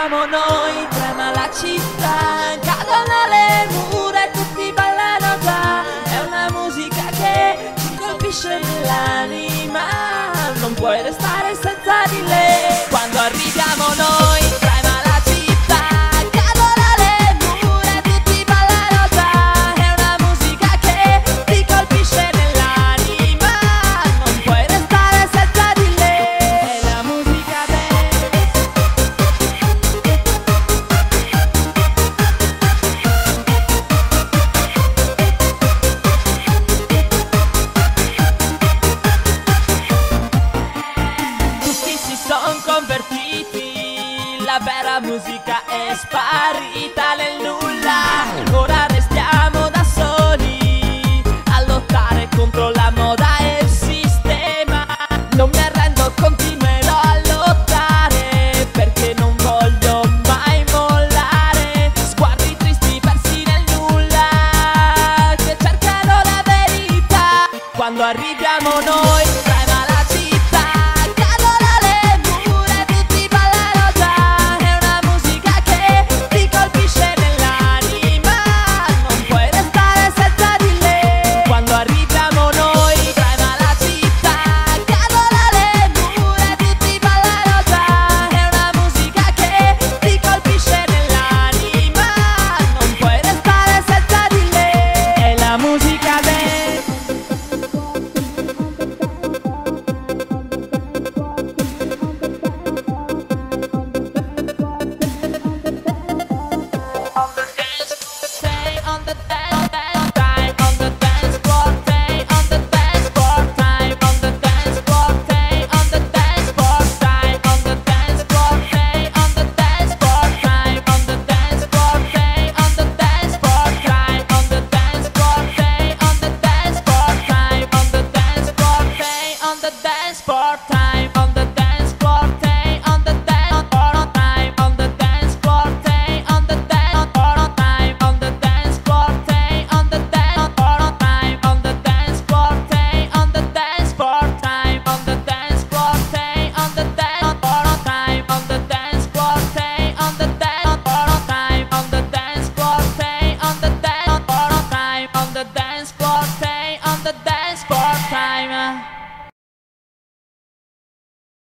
siamo noi, trema la città. musica è sparita nel nulla. Ora restiamo da soli A lottare contro la moda e il sistema. Non mi arrendo, continuerò a lottare Perché non voglio mai mollare. Sguardi tristi persi nel nulla Che cercano la verità. Quando arriviamo noi